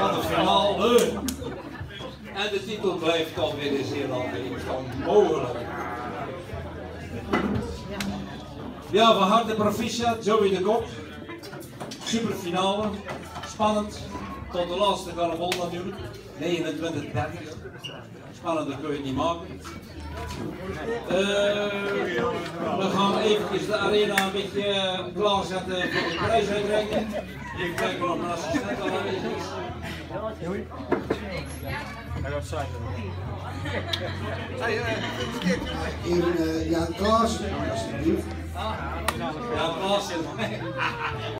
Wat een finale. En de titel blijft toch weer in Zeeland onmogelijk. Ja, van harte proficiat, Joey de Kop. Superfinale, spannend. Tot de laatste carnaval natuurlijk. 29, 30. Spannender kun je niet maken. Eh, we gaan eventjes de arena een beetje eh, klaarzetten voor de prijsuitreiking. Even kijken of mijn assistent al aanwezig is. Even uh, Jan Klaas, alsjeblieft. Ja, Klaas er.